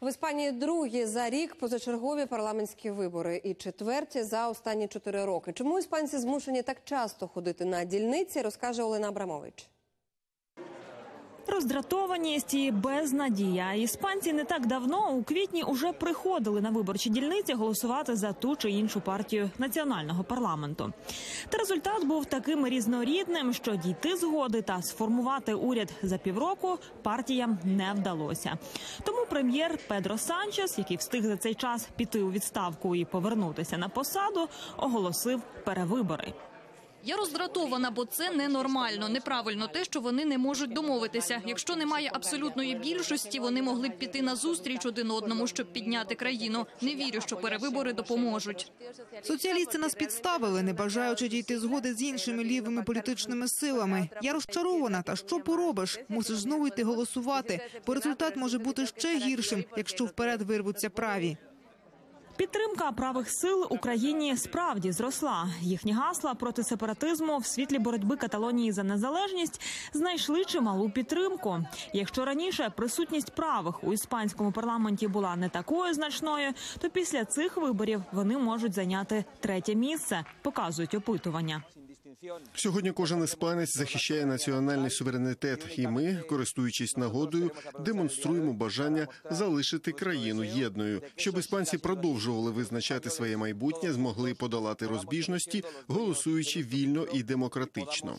В Іспанії другі за рік позачергові парламентські вибори і четверті за останні чотири роки. Чому іспанці змушені так часто ходити на дільниці, розкаже Олена Абрамович. Роздратованість і безнадія. Іспанці не так давно у квітні уже приходили на виборчі дільниці голосувати за ту чи іншу партію національного парламенту. Та результат був таким різнорідним, що дійти згоди та сформувати уряд за півроку партіям не вдалося. Тому прем'єр Педро Санчес, який встиг за цей час піти у відставку і повернутися на посаду, оголосив перевибори. Я роздратована, бо це ненормально, неправильно те, що вони не можуть домовитися. Якщо немає абсолютної більшості, вони могли б піти на зустріч один одному, щоб підняти країну. Не вірю, що перевибори допоможуть. Соціалісти нас підставили, не бажаючи дійти згоди з іншими лівими політичними силами. Я розчарована. Та що поробиш? Мусиш знову йти голосувати, бо результат може бути ще гіршим, якщо вперед вирвуться праві. Підтримка правих сил Україні справді зросла. Їхні гасла проти сепаратизму в світлі боротьби Каталонії за незалежність знайшли чималу підтримку. Якщо раніше присутність правих у іспанському парламенті була не такою значною, то після цих виборів вони можуть зайняти третє місце, показують опитування. Сьогодні кожен іспанець захищає національний суверенітет, і ми, користуючись нагодою, демонструємо бажання залишити країну єдною, щоб іспанці продовжували визначати своє майбутнє, змогли подолати розбіжності, голосуючи вільно і демократично.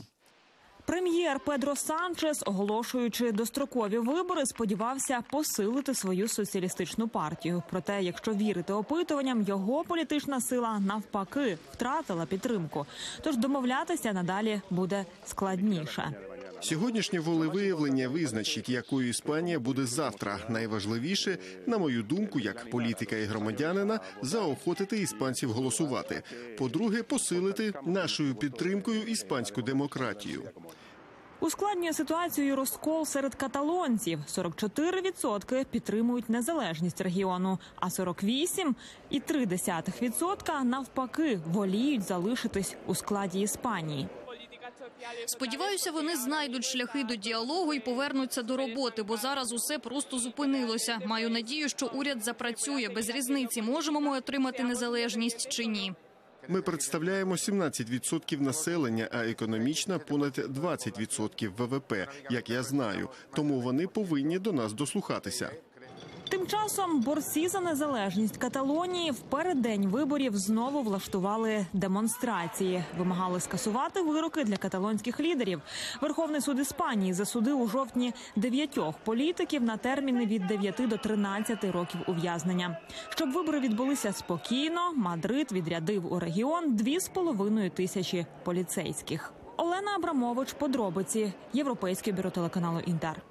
Прем'єр Педро Санчес, оголошуючи дострокові вибори, сподівався посилити свою соціалістичну партію. Проте, якщо вірити опитуванням, його політична сила навпаки втратила підтримку. Тож домовлятися надалі буде складніше. Сьогоднішнє волевиявлення визначить, якою Іспанія буде завтра. Найважливіше, на мою думку, як політика і громадянина, заохотити іспанців голосувати. По-друге, посилити нашою підтримкою іспанську демократію. Ускладнює ситуацію розкол серед каталонців. 44% підтримують незалежність регіону, а 48,3% навпаки воліють залишитись у складі Іспанії. Сподіваюся, вони знайдуть шляхи до діалогу і повернуться до роботи, бо зараз усе просто зупинилося. Маю надію, що уряд запрацює без різниці. Можемо ми отримати незалежність чи ні. Ми представляємо 17% населення, а економічно понад 20% ВВП, як я знаю. Тому вони повинні до нас дослухатися. Тим часом борці за незалежність Каталонії в переддень виборів знову влаштували демонстрації, вимагали скасувати вироки для каталонських лідерів. Верховний суд Іспанії засудив у жовтні дев'ятьох політиків на терміни від 9 до 13 років ув'язнення. Щоб вибори відбулися спокійно, Мадрид відрядив у регіон 2,5 тисячі поліцейських. Олена Абрамович, подробиці Європейське бюро телеканалу Інтер.